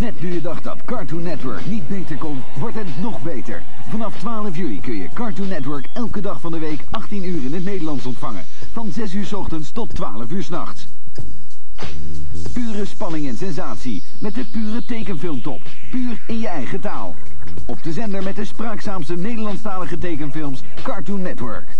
Net nu je dacht dat Cartoon Network niet beter kon, wordt het nog beter. Vanaf 12 juli kun je Cartoon Network elke dag van de week 18 uur in het Nederlands ontvangen. Van 6 uur s ochtends tot 12 uur s nachts. Pure spanning en sensatie. Met de pure tekenfilmtop. Puur in je eigen taal. Op de zender met de spraakzaamste Nederlandstalige tekenfilms Cartoon Network.